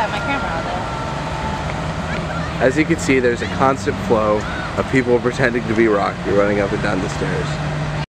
have my camera out there. As you can see, there's a constant flow of people pretending to be Rocky running up and down the stairs.